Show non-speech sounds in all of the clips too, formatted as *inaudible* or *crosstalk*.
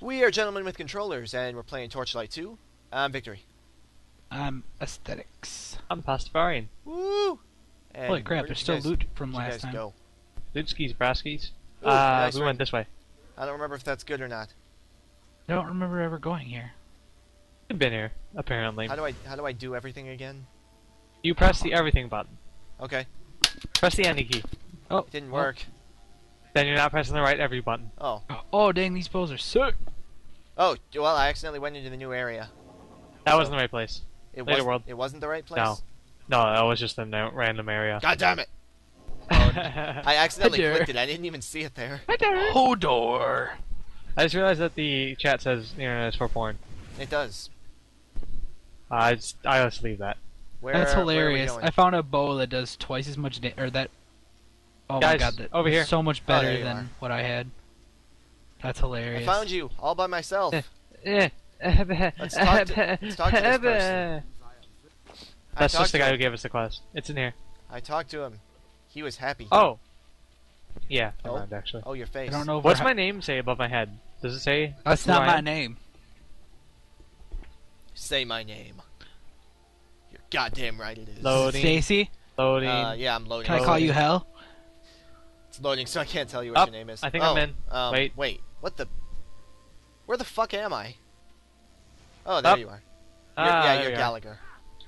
We are gentlemen with controllers, and we're playing Torchlight 2. I'm Victory. I'm aesthetics. I'm Pastafarian. Woo! And Holy crap! There's still guys, loot from last time. go? Lutskis, Braskis. Ooh, Uh, nice we ring. went this way. I don't remember if that's good or not. I don't remember ever going here. We've been here, apparently. How do I how do I do everything again? You press the everything button. Okay, Press the any key. Oh, it didn't well- work. Then you're not pressing the right every button. Oh, Oh, dang! These bows are sick. Oh. Well, I accidentally went into the new area. That So- wasn't the right place. It Later was world. It wasn't the right place. No. No, that was just a no- random area. God damn it! *laughs* I I accidentally Dear. clicked it. I didn't even see it there. Hodor. just realized that the chat says the internet is for porn. It does. I just, I just leave that. Where? That's where are we hilarious. going? I found a bow that does twice as much da- or that. Oh my Guys, god! That over here. So much Oh, better you than are. what I had. That's hilarious. I found you all by myself. Eh. eh, eh, eh let's talk to- let's talk to this person. That's just the guy him. who gave us the quest. It's in here. I talked to him. He was happy. Oh. Yeah, Oh. mind, actually. Oh, your face. I don't know. What's my name say above my head? Does it say? That's not my name. Say my name. You're goddamn right it is. Loading. Stacy, Loading. Uh, yeah, I'm loading. can I call you Hell? It's loading, so I can't tell you what Up. your name is. I think oh, I'm in. Um, Wait. Wait. What the? Where the fuck am I? Oh, there Up. you are. You're, Ah, yeah, you're you are. Gallagher.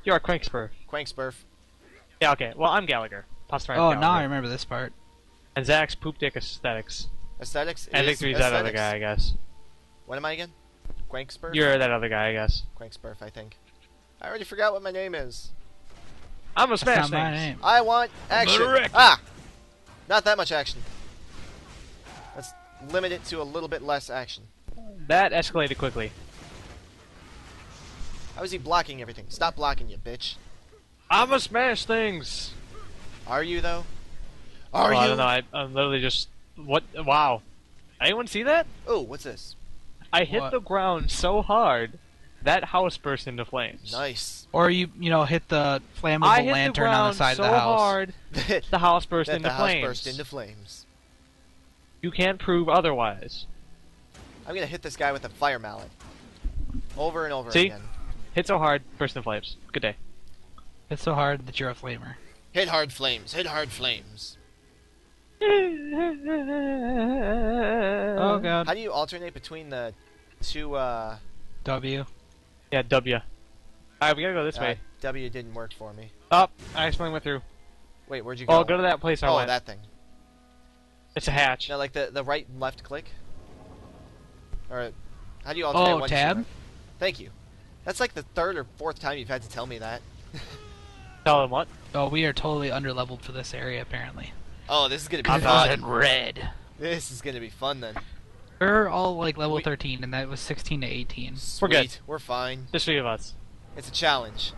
You are Quinkspur. Quankspurf. Yeah, okay. Well, I'm Gallagher. Pastafarian Oh, Gallagher. now I remember this part. And Zach's Poop Dick Aesthetics. Aesthetics. And is Victory's that other guy, I guess. What am I again? Quankspurf. You're that other guy, I guess. Quankspurf, I think. I already forgot what my name is. I'm a That's smash not my things. name. I want action. Ah, not that much action. Let's limit it to a little bit less action. That escalated quickly. How is he blocking everything? Stop blocking, you bitch. I'm a smash things. Are you though? Oh, Are well, you? I don't know. I, I'm literally just. What? Wow. Anyone see that? Oh, what's this? I hit What? the ground so hard that house burst into flames. Nice. Or you, you know, hit the flammable I hit the lantern ground on the side so of the house. hard that *laughs* the house burst into the house flames. burst into flames. You can't prove otherwise. I'm gonna hit this guy with a fire mallet. Over and over See? again. Hit so hard, burst into flames. Good day. It's so hard that you're a flamer. Hit hard flames. Hit hard flames. Oh god. How do you alternate between the two? uh... W. Yeah, W. Alright, we gotta go this uh, way. W didn't work for me. Up. I accidentally went through. Wait, where'd you go? Oh, go to that place I oh, went. that thing. It's a hatch. No, like the the right and left click. All right. how do you alternate Oh, one tab? shooter? Thank you. That's like the third or fourth time you've had to tell me that. *laughs* Tell them what? Oh, we are totally underleveled for this area apparently. Oh, this is gonna be I'm fun. in red. This is gonna be fun then. We're all like level We- 13, and that was 16 to 18. Sweet. good. We're fine. The three of us. It's a challenge.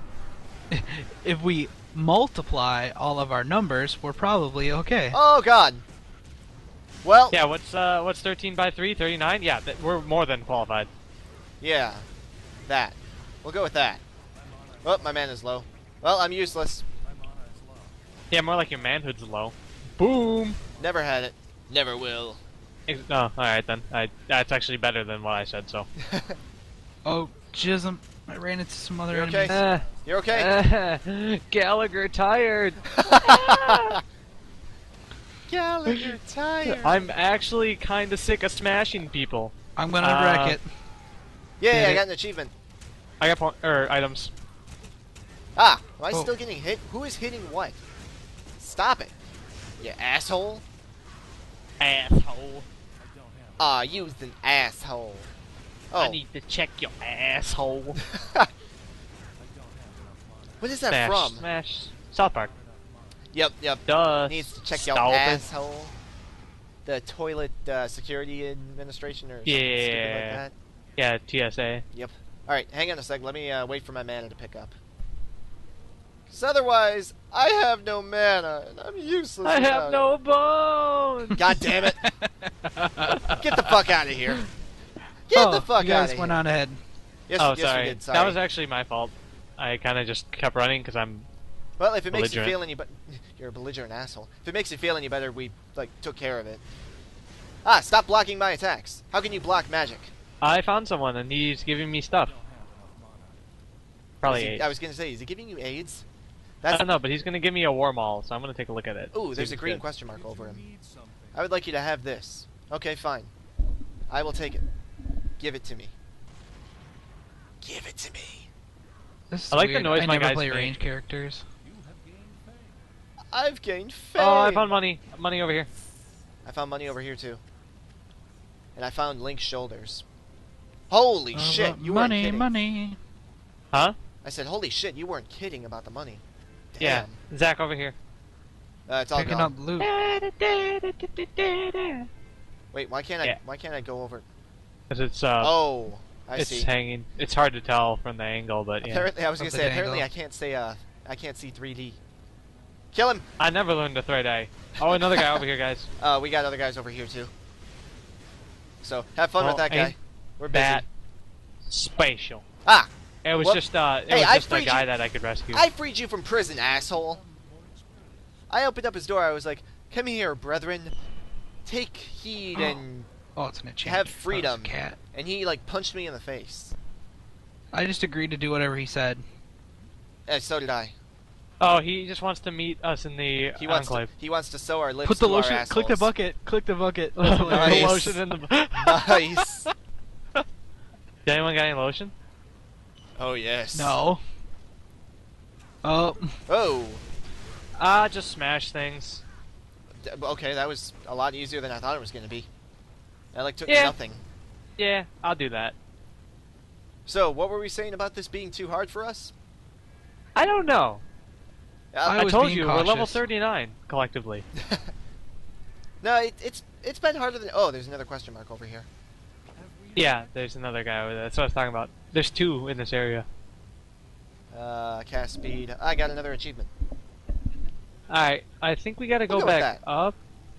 *laughs* If we multiply all of our numbers, we're probably okay. Oh God. Well, Yeah, what's uh what's 13 by 3? 39? Yeah, th- we're more than qualified. yeah, that. We'll go with that. Oh, my man is low. Well, I'm useless. Yeah, more like your manhood's low. Boom. Never had it. Never will. Ex- No, all right then. I, that's actually better than what I said. So. *laughs* Oh, jism. I ran into some other You're okay? enemies. You're okay. *laughs* Gallagher tired. *laughs* Gallagher tired. *laughs* I'm actually kind of sick of smashing people. I'm gonna Uh, wreck it. Yay! Did I got an achievement. I got point or items. Ah, am I Oh. still getting hit? Who is hitting what? Stop it, you asshole. Asshole. Ah, you was an asshole. Oh, I need to check your asshole. *laughs* what is that Smash. from? Smash. South Park. Yep, yep. Duh. Needs to check your asshole. The Toilet uh, Security Administration or something stupid like Yeah. that. Yeah, TSA. Yep. All right, hang on a sec. Let me uh, wait for my mana to pick up. Because otherwise, I have no mana and I'm useless. I have no bone. it. God damn it! *laughs* Get the fuck out of here! Get oh, the fuck out of here. you out guys went on ahead. Yes, oh, yes, sorry. we did. Sorry. That was actually my fault. I kind of just kept running because I'm. Well, if it makes you feel any better, *laughs* you're a belligerent asshole. If it makes you feel any better, we like took care of it. Ah, stop blocking my attacks. How can you block magic? I found someone and he's giving me stuff. Probably he- AIDS. I was gonna say, is he giving you AIDS? I don't know, but he's gonna give me a war maul, so I'm gonna take a look at it. Ooh, there's a green good. question mark over him. I would like you to have this. Okay, fine. I will take it. Give it to me. Give it to me. This is I like the noise I my never guys play range characters. I've gained fame. Oh, I found money. Money over here. I found money over here too. And I found Link's shoulders. Holy Uh, shit! You money, weren't kidding. money. Huh? I said, holy shit! You weren't kidding about the money. Yeah. Zach over here. Uh, it's all Picking gone. up loot. Wait, why can't I? Yeah. Why can't I go over? Cause it's uh, oh, I it's see. hanging. It's hard to tell from the angle, but yeah. Apparently, I was Of gonna the say. Apparently, I can't say. Uh, I can't see 3D. Kill him. I never learned to thread A. Oh, another guy over here, guys. *laughs* Uh, we got other guys over here too. So have fun with that guy. We're busy. That spatial. Ah, It was Whoop. just uh, it Hey, was just a guy you- that I could rescue. I freed you from prison, asshole. I opened up his door. I was like, "Come here, brethren. Take heed and." Oh, it's an enchantment. Have I thought it was a freedom. cat. And he like punched me in the face. I just agreed to do whatever he said. Uh, so did I. Oh, he just wants to meet us in the He wants to. enclave. He wants to sew our lips Put the to lotion. our Click the bucket. Click the bucket. *laughs* Put That's the lotion in the. nice. *laughs* Did anyone got any lotion? Oh yes. No. Oh, Oh. Ah, just smash things. D- Okay, that was a lot easier than I thought it was going to be. That like took Yeah. nothing. Yeah, I'll do that. So, what were we saying about this being too hard for us? I don't know. I I, told being you we're level 39 collectively. *laughs* no, it, it's it's been harder than. Oh, there's another question mark over here. Yeah, there's another guy over there. That's what I was talking about. There's two in this area. Uh, cast speed. I got another achievement. Alright, I think we gotta We'll go go back up.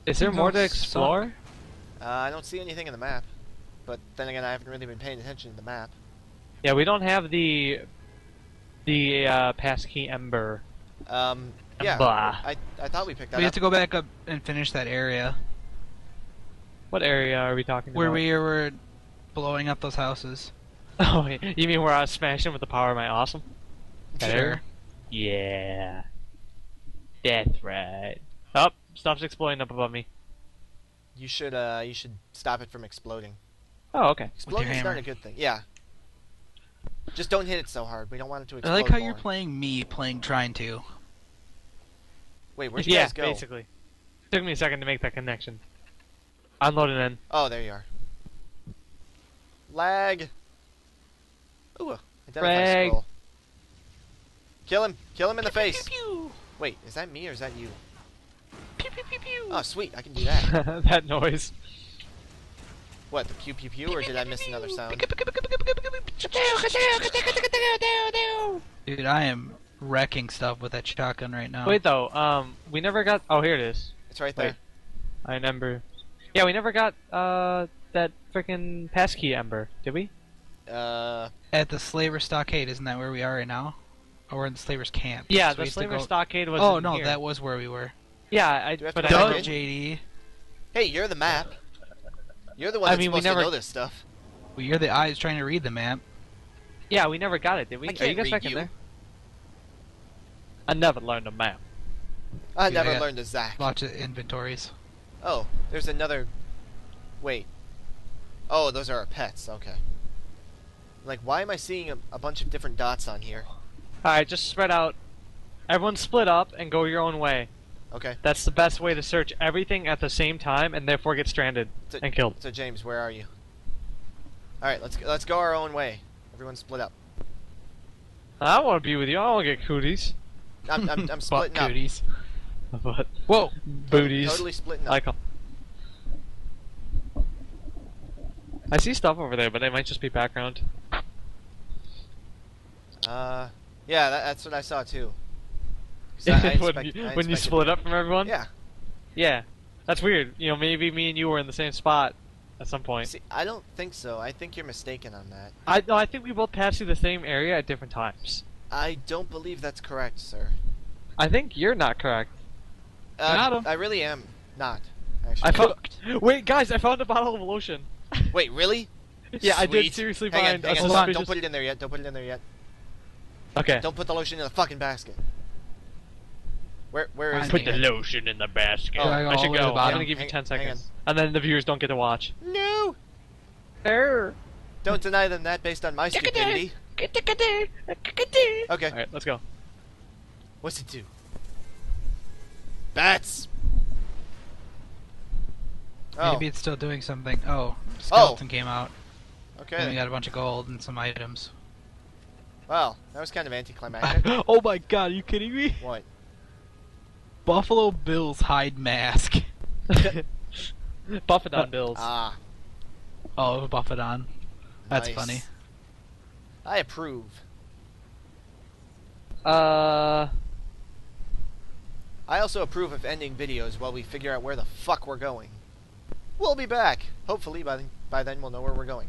Is there more to explore? Uh, I don't see anything in the map, but then again, I haven't really been paying attention to the map. Yeah, we don't have the the uh, passkey ember. Um, yeah, Blah. I I thought we picked that we up. have to go back up and finish that area What area are we talking where about? we were blowing up those houses. *laughs* Oh, you mean where I was smashing with the power of my awesome? That Sure. area? Yeah. Death right. Up, oh, stops exploding up above me. You should uh you should stop it from exploding. Oh, okay. Exploding Exploding's not hammer. a good thing. Yeah. Just don't hit it so hard. We don't want it to explode. I like how more. you're playing me playing trying to. Wait, where'd you yeah, guys go? basically. Took me a second to make that connection. Unloading in. Oh, there you are. Lag. Ooh, identify scroll. Kill him! Kill him in the face! Pew, Wait, is that me or is that you? pew, pew, pew, pew. Oh, sweet, I can do that. *laughs* that noise. what, the pew pew pew, or did I miss another sound? Dude, I am wrecking stuff with that shotgun right now. Wait though, um, we never got. Oh, here it is. It's right Wait. there. Iron Ember. Yeah, we never got uh that freaking passkey ember, did we? Uh, At the Slaver Stockade, isn't that where we are right now? Or we're in the Slaver's camp? Yeah, So the Slaver go- Stockade was. Oh no, here. that was where we were. Yeah, I. Do But I go Duh, back? JD. hey, you're the map. You're the one I that's mean, we supposed never- to know this stuff. Well, you're the eyes trying to read the map. yeah, we never got it, did we? I Are you guys read back in there? I never learned a map. I Dude, I never got learned a Zach. Lots of inventories. Oh, there's another. Wait. Oh, those are our pets. Okay. Like, why am I seeing a, a bunch of different dots on here? Alright, just spread out. Everyone split up and go your own way. Okay. That's the best way to search everything at the same time and therefore get stranded So, and killed. so James, where are you? All right, let's let's go our own way. Everyone split up. I want to be with you. I want to get cooties. I'm I'm, I'm Butt *laughs* splitting up. cooties. But Whoa! booties. Totally splitting up. I call. I see stuff over there, but it might just be background. Uh, yeah, that, that's what I saw too. *laughs* I- I when you, when you expected- split up from everyone. Yeah. Yeah, that's weird. You know, maybe me and you were in the same spot at some point. See, I don't think so. I think you're mistaken on that. I no, I think we both passed through the same area at different times. I don't believe that's correct, sir. I think you're not correct. Uh, Got 'em. I really am not. Actually. I found. *laughs* Wait, guys, I found a bottle of lotion. *laughs* Wait, really? Yeah, I did seriously hang find on, hang a on, hold on, Don't put it in there yet. Don't put it in there yet. Okay. Don't put the lotion in the fucking basket. Where where is Fine. it? Put the Hang lotion in the basket. Oh, I all should the way to the go. I'm gonna give you Hang- 10 seconds. And then the viewers don't get to watch. No! Don't deny them that based on my stupidity. Okay, Alright, let's go. what's it do? Bats! Oh, Maybe it's still doing something. Oh, skeleton came out. okay. And we got a bunch of gold and some items. Well, that was kind of anticlimactic. *laughs* oh my god, are you kidding me? what? Buffalo Bill's hide mask. *laughs* Buffadon *laughs* bills. Ah, Oh, Buffadon. That's nice. funny. I approve. Uh, I also approve of ending videos while we figure out where the fuck we're going. We'll be back. Hopefully by by then we'll know where we're going.